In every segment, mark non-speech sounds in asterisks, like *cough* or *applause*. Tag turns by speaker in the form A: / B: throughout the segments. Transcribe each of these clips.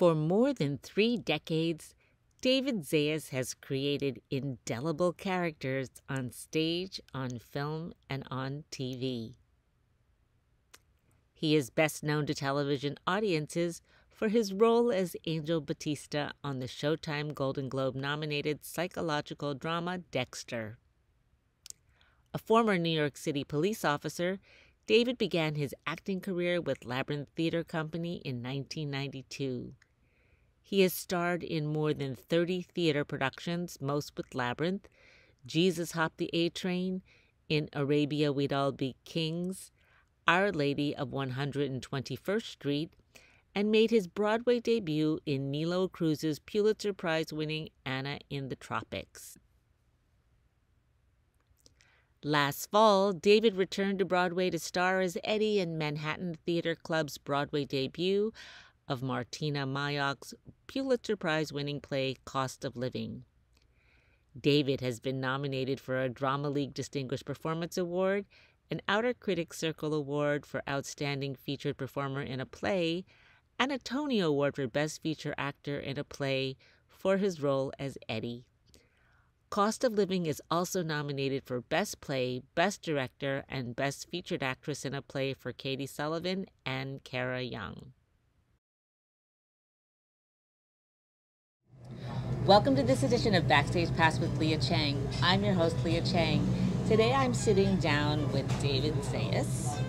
A: For more than three decades, David Zayas has created indelible characters on stage, on film, and on TV. He is best known to television audiences for his role as Angel Batista on the Showtime Golden Globe nominated psychological drama Dexter. A former New York City police officer, David began his acting career with Labyrinth Theater Company in 1992. He has starred in more than 30 theater productions, most with Labyrinth, Jesus Hopped the A Train, In Arabia We'd All Be Kings, Our Lady of 121st Street, and made his Broadway debut in Nilo Cruz's Pulitzer Prize winning Anna in the Tropics. Last fall, David returned to Broadway to star as Eddie in Manhattan Theater Club's Broadway debut of Martyna Majok's Pulitzer Prize winning play Cost of Living. David has been nominated for a Drama League Distinguished Performance Award, an Outer Critics Circle Award for Outstanding Featured Performer in a Play, and a Tony Award for Best Feature Actor in a Play for his role as Eddie. Cost of Living is also nominated for Best Play, Best Director, and Best Featured Actress in a Play for Katy Sullivan and Kara Young. Welcome to this edition of Backstage Pass with Lia Chang. I'm your host, Lia Chang. Today I'm sitting down with David Zayas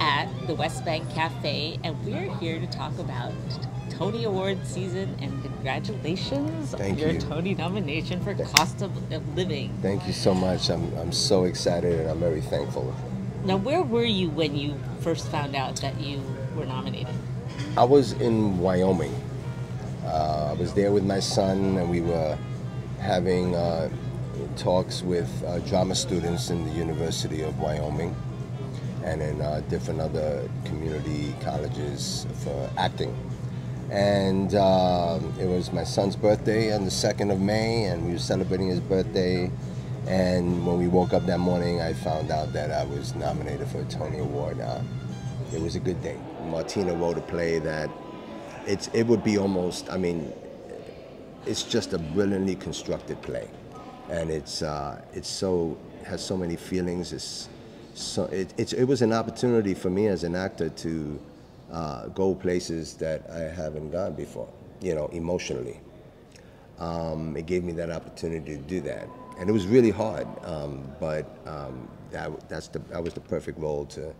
A: at the Westbank Cafe, and we're here to talk about Tony Award season and congratulations
B: Thank
A: on your
B: you.
A: Tony nomination for Cost of of Living.
B: Thank you so much. I'm, I'm so excited and I'm very thankful.
A: Now, where were you when you first found out that you were nominated?
B: I was in Wyoming. Uh, I was there with my son and we were having uh, talks with uh, drama students in the University of Wyoming and in uh, different other community colleges for acting. And um, it was my son's birthday on the 2nd of May, and we were celebrating his birthday. And when we woke up that morning, I found out that I was nominated for a Tony Award. Uh, it was a good day. Martyna wrote a play that it's it would be almost. I mean, it's just a brilliantly constructed play, and it's uh, it's so has so many feelings. It's so it, it's it was an opportunity for me as an actor to uh, go places that I haven't gone before. You know, emotionally. Um, it gave me that opportunity to do that, and it was really hard. Um, but um, that that's the that was the perfect role to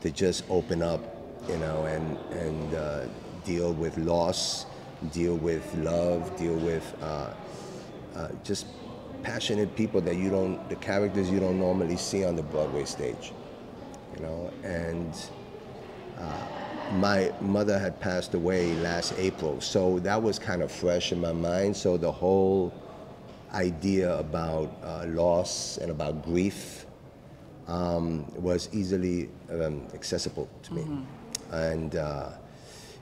B: to just open up, you know, and and uh, deal with loss, deal with love, deal with uh, uh, just passionate people that you don't, the characters you don't normally see on the Broadway stage, you know. And uh, my mother had passed away last April, so that was kind of fresh in my mind. So the whole idea about uh, loss and about grief um, was easily um, accessible to me, and uh,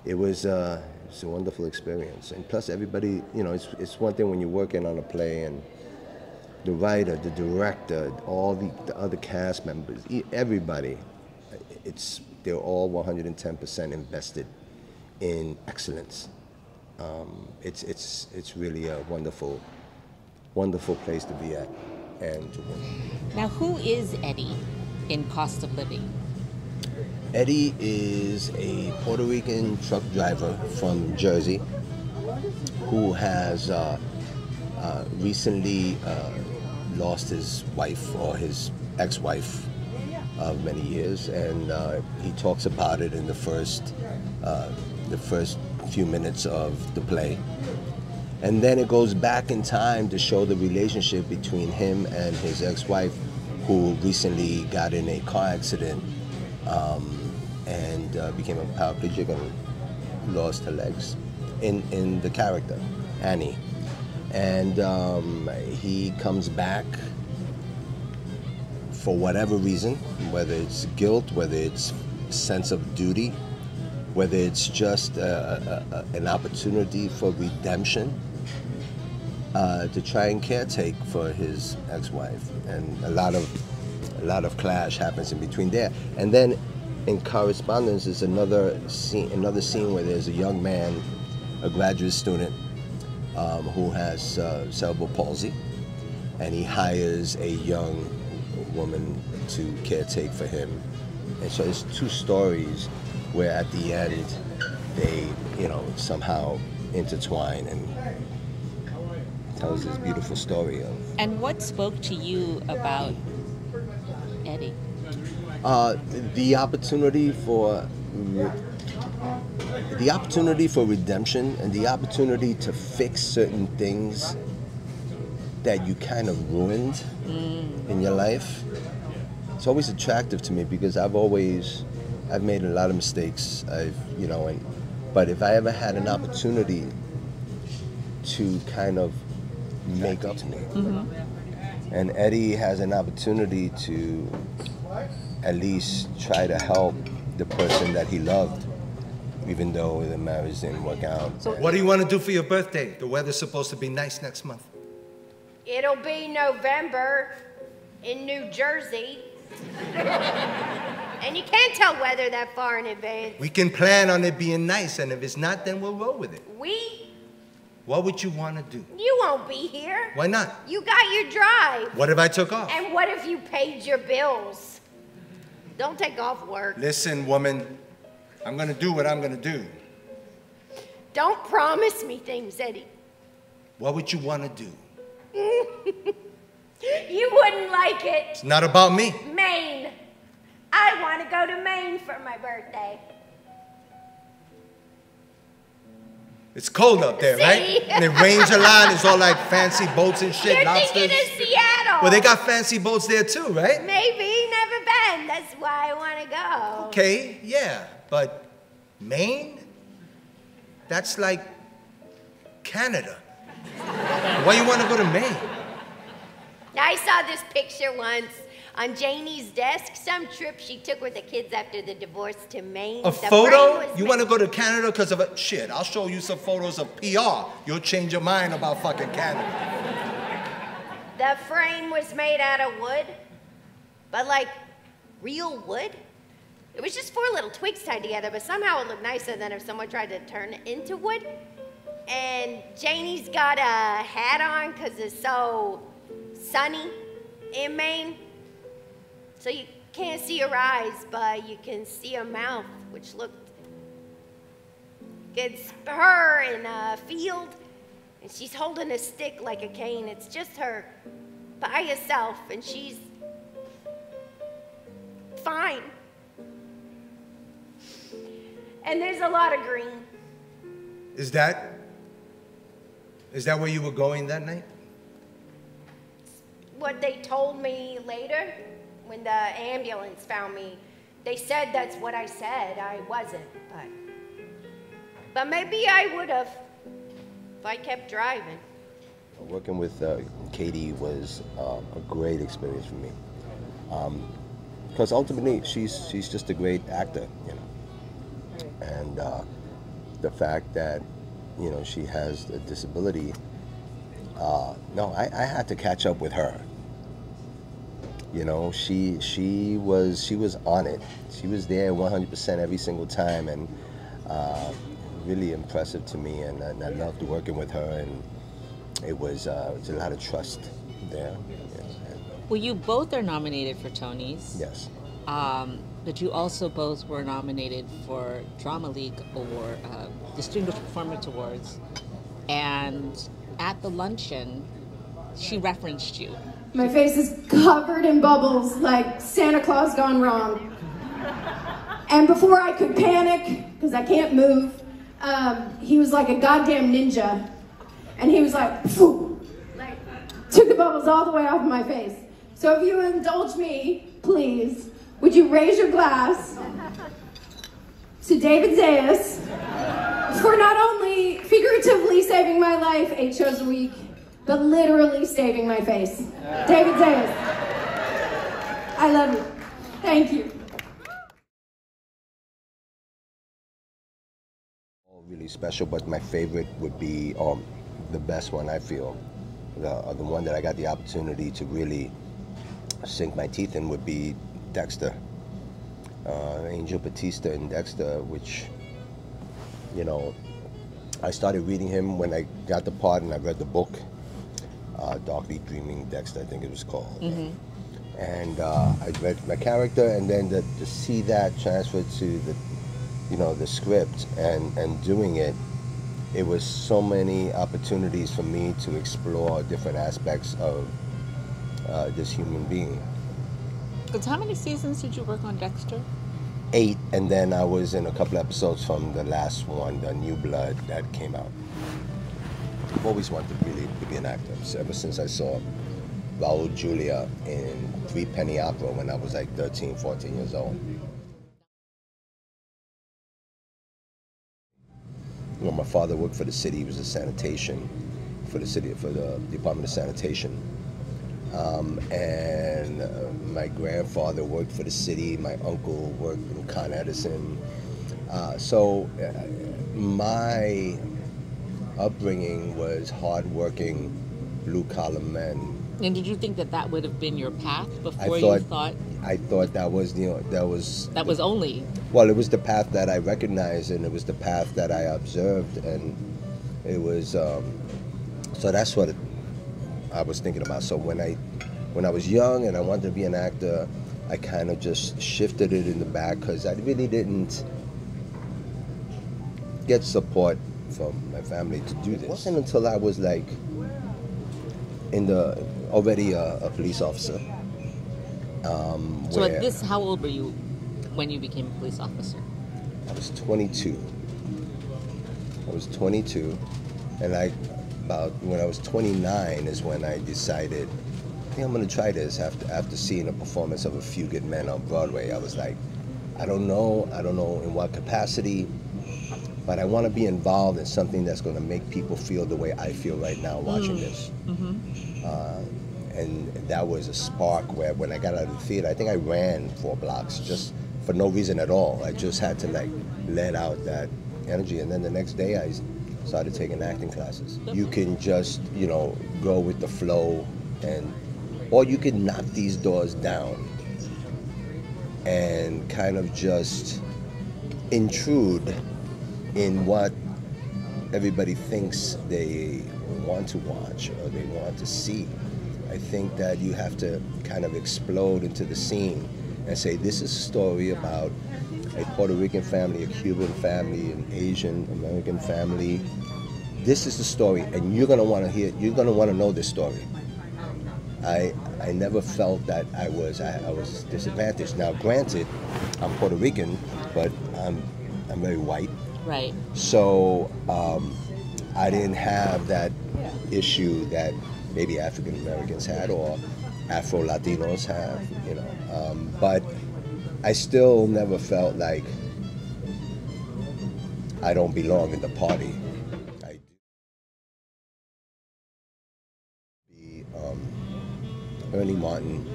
B: it was uh, it's a wonderful experience. And plus, everybody, you know, it's it's one thing when you're working on a play and the writer, the director, all the, the other cast members, everybody, it's they're all 110% invested in excellence. Um, it's it's it's really a wonderful, wonderful place to be at and to work.
A: Now, who is Eddie in Cost of Living?
B: Eddie is a Puerto Rican truck driver from Jersey who has uh, uh, recently uh, lost his wife or his ex-wife of many years, and uh, he talks about it in the first uh, the first few minutes of the play. And then it goes back in time to show the relationship between him and his ex-wife, who recently got in a car accident um, and uh, became a paraplegic and lost her legs. In in the character, Annie, and um, he comes back for whatever reason, whether it's guilt, whether it's sense of duty, whether it's just uh, a, a, an opportunity for redemption uh, to try and caretake for his ex-wife, and a lot of a lot of clash happens in between there, and then in correspondence is another scene, another scene where there's a young man a graduate student um, who has uh, cerebral palsy, and he hires a young woman to caretake for him. And so it's two stories where at the end they, you know, somehow intertwine and tells this beautiful story of.
A: And what spoke to you about?
B: Uh, the opportunity for the opportunity for redemption and the opportunity to fix certain things that you kind of ruined mm. in your life. It's always attractive to me because I've always I've made a lot of mistakes. I've you know and but if I ever had an opportunity to kind of make up to me. Mm-hmm. And Eddie has an opportunity to at least try to help the person that he loved, even though the marriage didn't work out.
C: So, what do you want to do for your birthday? The weather's supposed to be nice next month.
D: It'll be November in New Jersey. *laughs* and you can't tell weather that far in advance.
C: We can plan on it being nice, and if it's not, then we'll roll with it.
D: We
C: what would you want to do?
D: You won't be here.
C: Why not?
D: You got your drive.
C: What if I took off?
D: And what if you paid your bills? Don't take off work.
C: Listen, woman, I'm going to do what I'm going to do.
D: Don't promise me things, Eddie.
C: What would you want to do? *laughs*
D: you wouldn't like it.
C: It's not about me.
D: Maine. I want to go to Maine for my birthday.
C: It's cold up there,
D: See?
C: right? And it rains a lot. It's all like fancy boats and shit.
D: You're
C: lobsters.
D: thinking of Seattle.
C: Well, they got fancy boats there too, right?
D: Maybe, never been. That's why I want to go.
C: Okay, yeah, but Maine? That's like Canada. why you want to go to Maine?
D: I saw this picture once on Janie's desk some trip she took with the kids after the divorce to Maine.
C: A the photo? You want to go to Canada because of a shit? I'll show you some photos of PR. You'll change your mind about fucking Canada.
D: The frame was made out of wood, but like real wood. It was just four little twigs tied together, but somehow it looked nicer than if someone tried to turn it into wood. And Janie's got a hat on because it's so sunny in Maine. So you can't see her eyes, but you can see her mouth, which looked. It's her in a field, and she's holding a stick like a cane. It's just her by herself, and she's fine. And there's a lot of green.
C: Is that is that where you were going that night?
D: What they told me later when the ambulance found me, they said that's what I said. I wasn't, but but maybe I would have if I kept driving.
B: Working with uh, Katy was uh, a great experience for me, because um, ultimately she's she's just a great actor, you know, and uh, the fact that you know she has a disability. Uh, no, I, I had to catch up with her you know, she she was she was on it. She was there 100% every single time, and uh, really impressive to me. And, and, I loved working with her, and it was uh, it was a lot of trust there.
A: well, you both are nominated for Tonys.
B: Yes.
A: Um, but you also both were nominated for Drama League Award, uh, Distinguished Performance Awards, and at the luncheon, she referenced you
E: my face is covered in bubbles like Santa Claus gone wrong. And before I could panic, because I can't move, um, he was like a goddamn ninja. And he was like, Phew, like, took the bubbles all the way off of my face. So if you indulge me, please, would you raise your glass to David Zayas for not only figuratively saving my life eight shows a week, but literally saving my face. David Zayas. I love you. Thank you.
B: All Really special, but my favorite would be um, the best one I feel. The, uh, the one that I got the opportunity to really sink my teeth in would be Dexter. Uh, Angel Batista and Dexter, which, you know, I started reading him when I got the part, and I read the book, uh, Darkly Dreaming Dexter, I think it was called. And uh, I read my character, and then to, to see that transferred to the, you know, the script and and doing it, it was so many opportunities for me to explore different aspects of uh, this human being.
A: Because how many seasons did you work on Dexter?
B: Eight, and then I was in a couple episodes from the last one, the New Blood that came out. I've always wanted really to be an actor. So ever since I saw Raul Julia in Threepenny Opera when I was like 13, 14 years old. You know, my father worked for the city. He was a sanitation for the city, for the Department of Sanitation. Um, and uh, my grandfather worked for the city. My uncle worked in Con Edison. Uh, so uh, my upbringing was hardworking, blue collar men.
A: And did you think that that would have been your path
B: I
A: before
B: thought,
A: you thought
B: I thought that was you know that was
A: that was only?
B: well, it was the path that I recognized, and it was the path that I observed, and it was. Um, so that's what it, I was thinking about. So when I, when I was young and I wanted to be an actor, I kind of just shifted it in the back because I really didn't get support from my family to do this. It wasn't until I was like in the already a, a police officer. Um,
A: So at this, how old were you when you became a police officer?
B: I was 22. I was 22, and I about when I was 29 is when I decided, I think I'm gonna try this. After after seeing a performance of A Few Good Men on Broadway, I was like, I don't know, I don't know in what capacity, but I want to be involved in something that's gonna make people feel the way I feel right now watching this. Uh, and that was a spark where when I got out of the theater, I think I ran four blocks just for no reason at all. I just had to like let out that energy. And then the next day I started taking acting classes. You can just, you know, go with the flow and, or you can knock these doors down and kind of just intrude in what everybody thinks they want to watch or they want to see. I think that you have to kind of explode into the scene and say, this is a story about a Puerto Rican family, a Cuban family, an Asian American family. This is the story, and you're gonna want to hear. You're gonna want to know this story. I I never felt that I was I, I was disadvantaged. Now, granted, I'm Puerto Rican, but I'm I'm very white.
A: Right.
B: So um, I didn't have that issue that maybe African Americans had or Afro Latinos have, you know. Um, but I still never felt like I don't belong in the party. Um, Ernie Martin,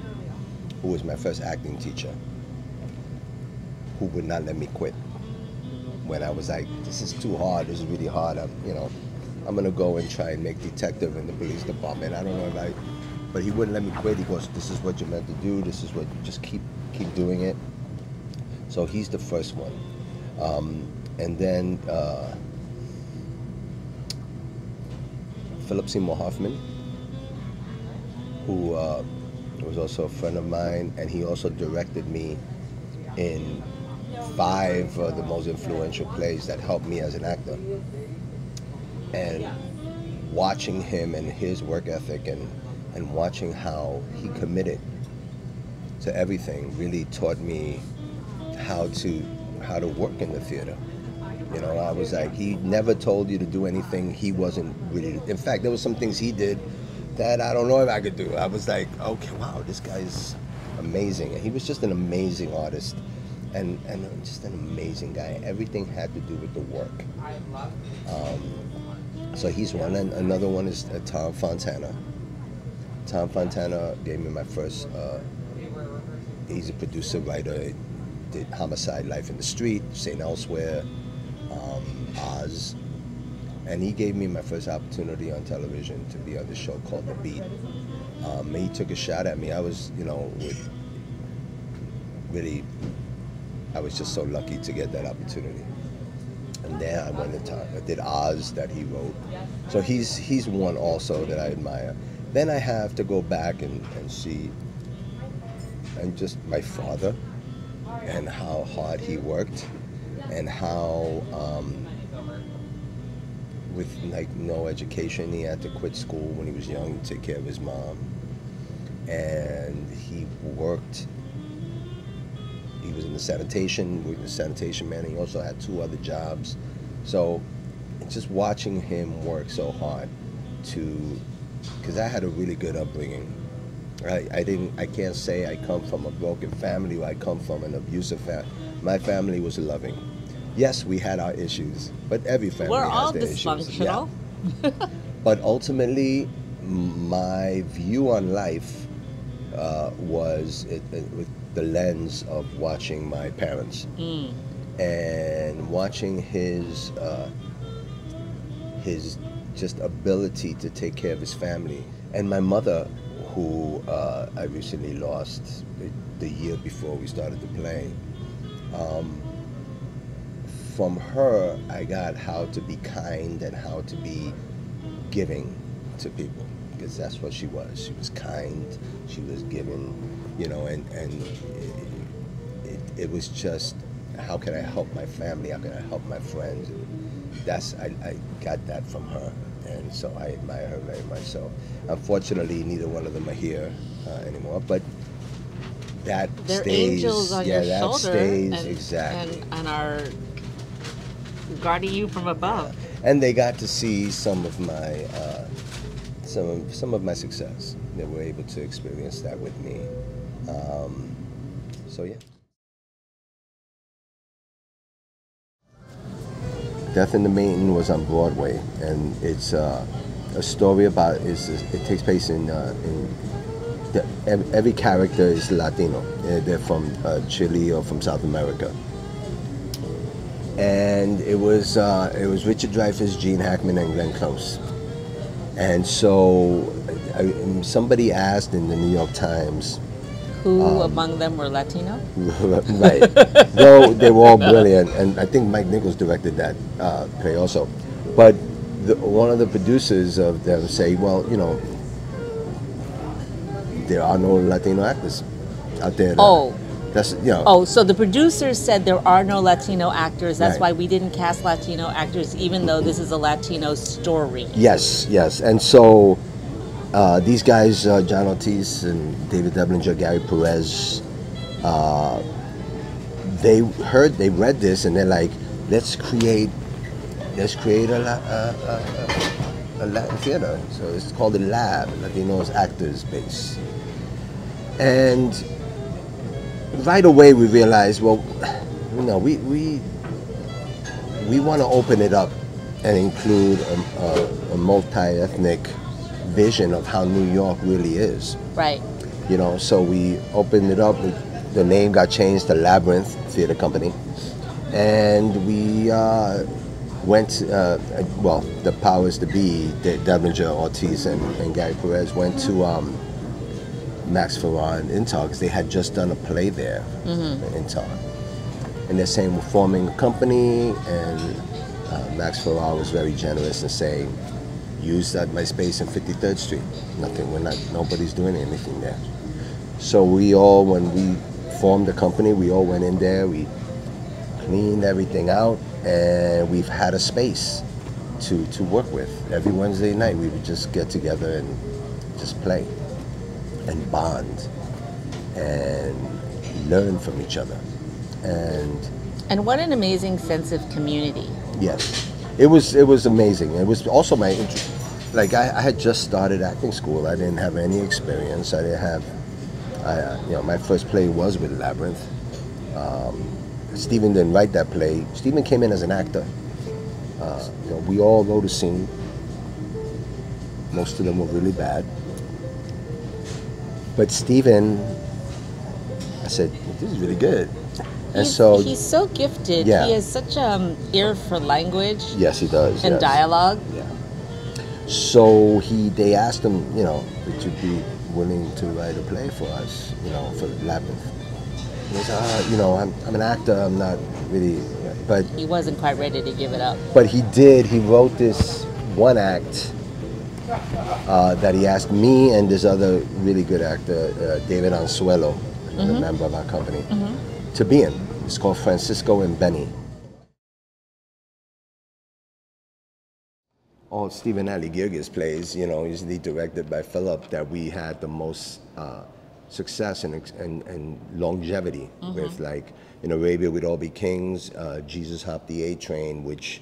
B: who was my first acting teacher, who would not let me quit when I was like, this is too hard, this is really hard. I'm, you know, I'm gonna go and try and make detective in the police department. I don't know if I, but he wouldn't let me quit. He goes, this is what you're meant to do. This is what, you just keep, keep doing it. So he's the first one. Um, and then uh, Philip Seymour Hoffman, who uh, was also a friend of mine, and he also directed me in five of the most influential plays that helped me as an actor. And watching him and his work ethic and, and watching how he committed to everything really taught me how to how to work in the theater. You know, I was like, he never told you to do anything he wasn't really. In fact, there were some things he did that I don't know if I could do. I was like, okay, wow, this guy's amazing. And he was just an amazing artist and, and just an amazing guy. Everything had to do with the work. Um, so he's one. And another one is uh, Tom Fontana. Tom Fontana gave me my first, uh, he's a producer, writer, did Homicide, Life in the Street, St. Elsewhere, um, Oz. And he gave me my first opportunity on television to be on this show called The Beat. Um, he took a shot at me. I was, you know, really, I was just so lucky to get that opportunity. and then I went into I did Oz that he wrote. So he's he's one also that I admire. Then I have to go back and, and see and just my father and how hard he worked and how um, with like no education he had to quit school when he was young to take care of his mom and he worked he was in the sanitation he was a sanitation man he also had two other jobs so just watching him work so hard to because i had a really good upbringing I, I didn't I can't say I come from a broken family or I come from an abusive family. My family was loving. Yes, we had our issues, but every family
A: We're
B: has
A: all
B: their
A: dysfunctional.
B: issues. Yeah. but ultimately, my view on life uh, was it, it, with the lens of watching my parents.
A: Mm.
B: and watching his uh, his just ability to take care of his family. And my mother who uh, I recently lost the, the year before we started to play um, from her I got how to be kind and how to be giving to people. Because that's what she was. She was kind. She was giving you know and and it, it, it was just how can I help my family how can I help my friends that's I, I got that from her and so I admire her very much so unfortunately neither one of them are here uh, anymore but that
A: They're
B: stays
A: angels on
B: yeah
A: your
B: that
A: shoulder
B: stays
A: and,
B: exactly
A: and, and are guarding you from above.
B: and they got to see some of my uh, some of, some of my success. They were able to experience that with me. Um, so yeah. Death and the Maiden was on Broadway, and it's uh, a story about is it takes place in uh, in the, ev- every character is Latino. They're from uh, Chile or from South America and it was uh, it was Richard Dreyfuss, Gene Hackman, and Glenn Close. And so, I, somebody asked in the New York Times,
A: Who
B: Um,
A: among them were Latino? *laughs* *laughs*
B: right? Though they were all brilliant, and I think Mike Nichols directed that uh, play also. But the, one of the producers of them say, well, you know, there are no Latino actors out there. that-
A: Oh.
B: that's you know.
A: Oh, so the producers said there are no Latino actors. That's
B: Right.
A: why we didn't cast Latino actors, even though this is a Latino story.
B: Yes, yes. And so uh, these guys, uh, John Ortiz and David Deblinger, Gary Perez, uh, they heard, they read this, and they're like, let's create, let's create a, a, a, a, Latin theater. So it's called the Lab, Latinos Actors Base. And right away we realized, well, you know, we, we, we want to open it up and include a, a, a multi-ethnic vision of how New York really is.
A: Right.
B: You know, so we opened it up. The name got changed to Labyrinth Theater Company, and we uh, went. Uh, well, the powers to be, De- Deblinger, Ortiz, and, and Gary Perez went to um, Max Ferrá in Tar because they had just done a play there in Tar, and they're saying we're forming a company, and uh, Max Ferrá was very generous in saying, use that my space in 53rd Street. Nothing. We're not. Nobody's doing anything there. So we all, when we formed the company, we all went in there. We cleaned everything out, and we've had a space to to work with. Every Wednesday night, we would just get together and just play and bond and learn from each other. And
A: And what an amazing sense of community.
B: Yes, it was it was amazing. It was also my. Like I, I had just started acting school. I didn't have any experience. I didn't have, I, uh, you know, my first play was with Labyrinth. Um, Stephen didn't write that play. Stephen came in as an actor. Uh, you know, we all wrote a scene. Most of them were really bad. But Stephen, I said, this is really good. And
A: he's,
B: so,
A: he's so gifted.
B: Yeah.
A: He has such um ear for language
B: yes, he does.
A: and
B: yes.
A: dialogue.
B: Yeah. So he, they asked him, you know, would you be willing to write a play for us, you know, for Labyrinth? He goes, uh, you know, I'm, I'm an actor. I'm not really. but
A: He wasn't quite ready to give it up.
B: but he did. He wrote this one act uh, that he asked me and this other really good actor, uh, David Anzuelo, a member of our company, to be in. It's called Francisco and Benny. All Stephen Adly Guirgis plays, you know, usually directed by Philip, that we had the most uh, success and, and, and longevity with, like in Arabia, we'd all be kings, uh, Jesus Hopped the A Train, which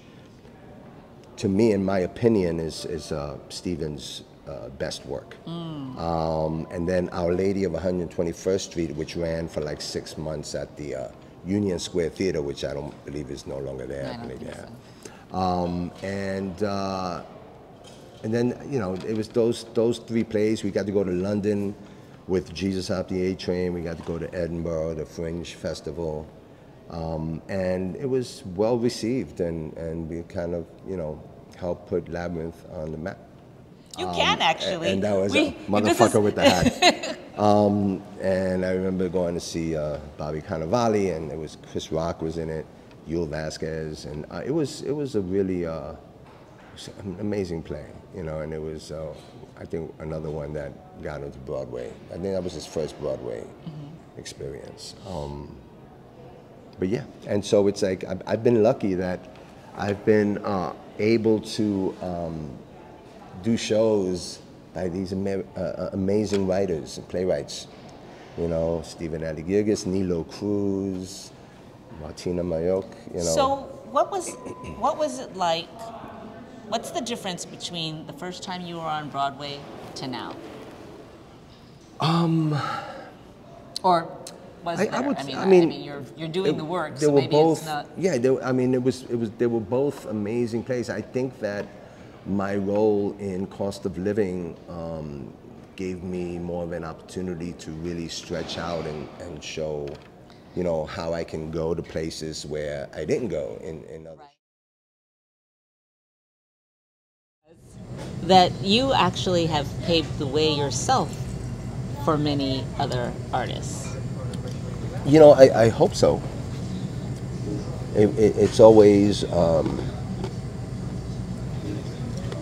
B: to me, in my opinion, is, is uh, Stephen's uh, best work. Um, and then Our Lady of 121st Street, which ran for like six months at the uh, Union Square Theater, which I don't believe is no longer there.
A: I don't
B: believe
A: think
B: they have. Um, and uh, and then you know it was those those three plays. We got to go to London with Jesus Hopped the A Train. We got to go to Edinburgh, the Fringe Festival, um, and it was well received. And and we kind of you know helped put Labyrinth on the map.
A: You can actually.
B: Um, And that was
A: We-
B: a *laughs* motherfucker
A: is-
B: with the hat. *laughs* um, and I remember going to see uh, Bobby Cannavale, and it was Chris Rock was in it, Yul Vasquez, and uh, it was it was a really uh, an amazing play, you know. And it was uh, I think another one that got into Broadway. I think that was his first Broadway experience. Um, but yeah, and so it's like I've, I've been lucky that I've been uh, able to um, do shows by these ama- uh, uh, amazing writers and playwrights. You know, Stephen Adly Guirgis, Nilo Cruz, Martyna Majok. You know,
A: So, what was what was it like? What's the difference between the first time you were on Broadway to now? Um. Or was
B: I,
A: there?
B: I would.
A: I mean,
B: I mean,
A: you're you're doing
B: it-
A: the work,
B: They
A: so
B: were
A: maybe
B: both.
A: it's not.
B: Yeah, they, I mean, it was. It was. They were both amazing plays. I think that my role in Cost of Living um, gave me more of an opportunity to really stretch out and, and show, you know, how I can go to places where I didn't go in, in other.
A: That you actually have paved the way yourself for many other artists.
B: You know, I, I hope so. It, it, it's always. Um,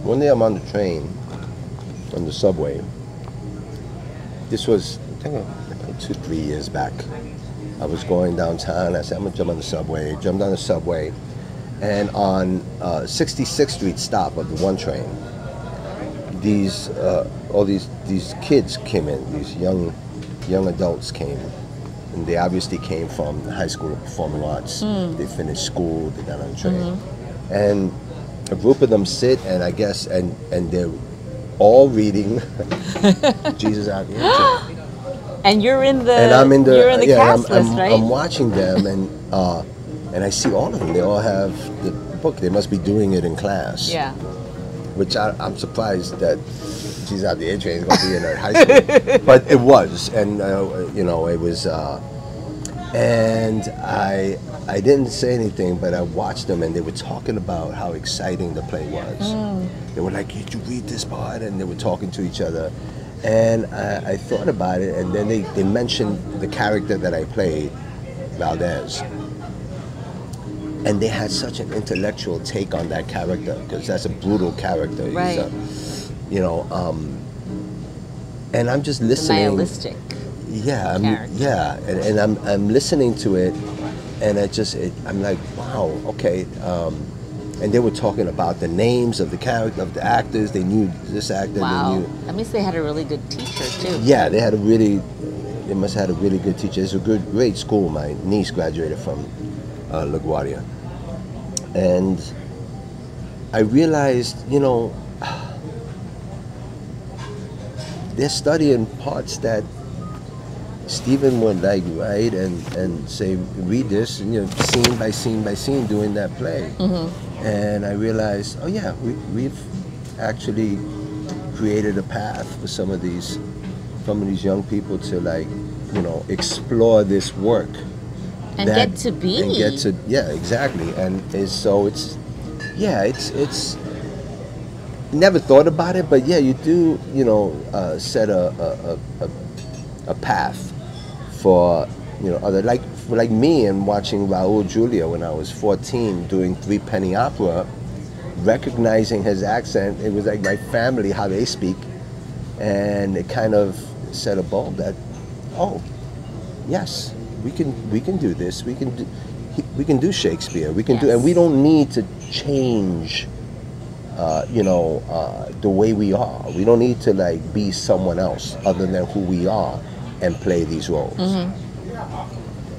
B: one day I'm on the train, on the subway. This was, I think, uh, two, three years back. I was going downtown. I said, I'm gonna jump on the subway. Jumped on the subway, and on uh, 66th Street stop of the one train, these uh, all these these kids came in. These young young adults came, and they obviously came from the high school of performing arts. They finished school. They got on the train, and a group of them sit, and I guess, and and they're all reading *laughs* Jesus Hopped the A Train. *gasps*
A: And you're in the
B: and I'm in the
A: you're in the
B: yeah,
A: cast
B: I'm,
A: list,
B: I'm,
A: right?
B: I'm watching them, and uh, and I see all of them. They all have the book. They must be doing it in class.
A: yeah.
B: which I, I'm surprised that she's out the A train is going to be in her high school, *laughs* but it was, and uh, you know, it was, uh, and I I didn't say anything, but I watched them, and they were talking about how exciting the play was. They were like, "Did you read this part?" And they were talking to each other, and I, I thought about it, and then they, they mentioned the character that I played, Valdez and they had such an intellectual take on that character because that's a brutal character.
A: Right.
B: a- you know, um, and I'm just listening.
A: nihilistic.
B: Yeah, I'm,
A: character.
B: yeah, and, and I'm I'm listening to it, and I just it, I'm like, wow, okay. Um, and they were talking about the names of the character of the actors. They knew this actor. They
A: Wow.
B: knew
A: That means they had a really good teacher too.
B: yeah, they had a really, they must have had a really good teacher. It's a good, great school. My niece graduated from uh, LaGuardia. And I realized, you know, *sighs* they're studying parts that Stephen would like write and, and say, read this, and, you know, scene by scene by scene doing that play. And I realized, oh yeah, we, we've actually created a path for some of these some of these young people to like you know explore this work
A: And get to be.
B: and get to yeah exactly and is so it's yeah it's it's never thought about it but yeah you do you know uh, set a, a, a a path for you know other like like me and watching Raul Julia when I was 14 doing Threepenny Opera, recognizing his accent, it was like my family, how they speak. And it kind of set a bulb that, oh, yes, we can we can do this. We can do, we can do Shakespeare. We can do, and we don't need to change. Uh, you know uh, the way we are. We don't need to like be someone else other than who we are and play these roles.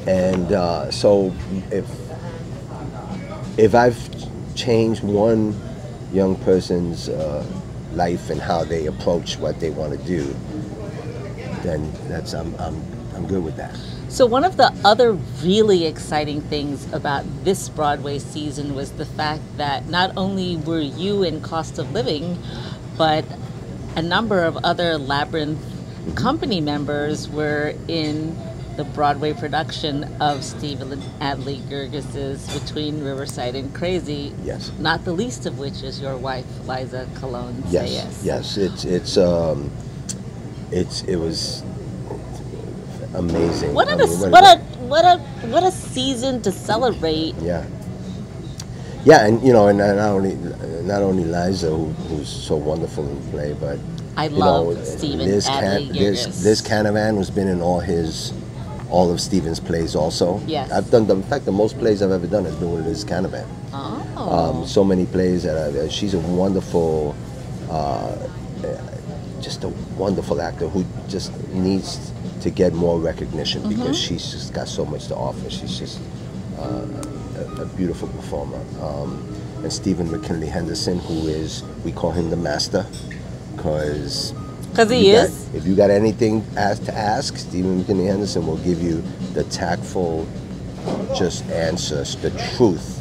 B: And uh, so if if I've changed one young person's uh, life and how they approach what they want to do, then that's I'm, I'm I'm good with that.
A: So, one of the other really exciting things about this Broadway season was the fact that not only were you in Cost of Living, but a number of other Labyrinth company members were in the Broadway production of Stephen Adly Guirgis's Between Riverside and Crazy.
B: Yes.
A: Not the least of which is your wife, Liza Colon.
B: Yes,
A: Zayas.
B: yes. It's it's um, it's it was amazing.
A: What
B: I
A: a
B: mean,
A: what a what a what a season to celebrate.
B: Yeah. Yeah, and you know, and not only not only Liza, who, who's so wonderful in play, but
A: I love
B: know,
A: Stephen Adly
B: Liz,
A: Guirgis.
B: Liz Canavan has been in all his all of Stephen's plays also.
A: Yes.
B: I've done the, in fact the most plays I've ever done has been with Liz Canavan.
A: Oh.
B: Um, so many plays that I, she's a wonderful, uh, just a wonderful actor who just needs to get more recognition because she's just got so much to offer. She's just uh, a, a beautiful performer. Um, and Stephen McKinley Henderson, who is we call him the master, because
A: Because he is.
B: if you got anything to ask, Stephen McKinley Henderson will give you the tactful, just answers, the truth,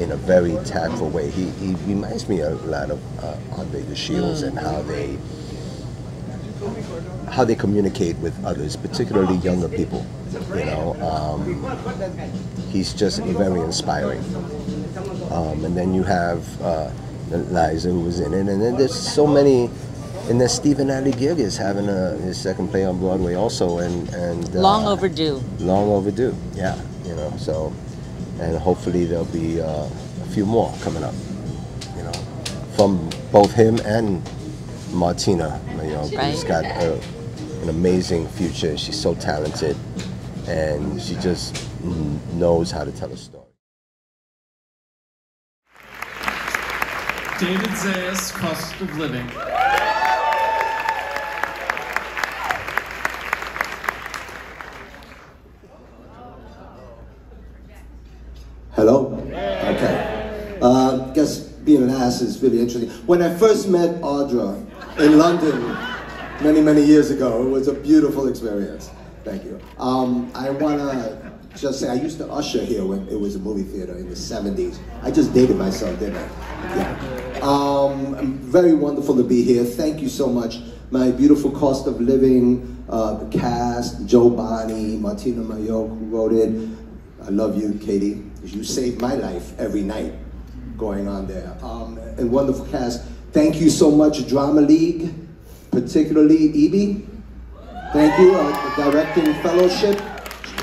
B: in a very tactful way. He, he reminds me a lot of uh, Andre De Shields and how they how they communicate with others, particularly younger people. You know, um, he's just very inspiring. Um, and then you have uh, Liza who was in it, and then there's so many. And then Stephen Adly is having a, his second play on Broadway also, and and uh,
A: Long overdue.
B: long overdue. Yeah, you know. So, and hopefully there'll be uh, a few more coming up. You know, from both him and Martyna. You know,
A: Right.
B: she's got a, an amazing future. She's so talented, and she just knows how to tell a story.
F: David Zayas, Cost of Living.
G: Hello? Okay. Uh, guess being is really interesting. When I first met Audra in London many, many years ago, it was a beautiful experience. Thank you. Um, I want to just say I used to usher here when it was a movie theater in the 70s. I just dated myself, didn't I? Yeah. Um, very wonderful to be here. Thank you so much. My beautiful cost of living, uh, cast, Jo Bonney, Martyna Majok, who wrote it. I love you, Katy. you saved my life every night going on there. Um, and wonderful cast. Thank you so much, Drama League, particularly Evie. Thank you, uh, directing fellowship.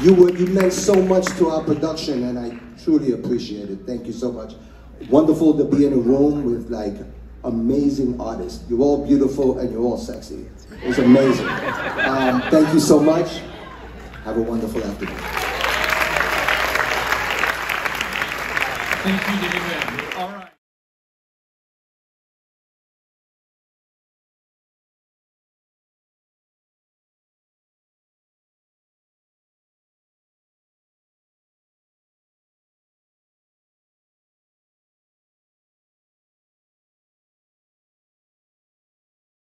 G: You were you meant so much to our production, and I truly appreciate it. Thank you so much. Wonderful to be in a room with like amazing artists. You're all beautiful and you're all sexy. It's amazing. Um, thank you so much. Have a wonderful afternoon.
F: Thank you, David.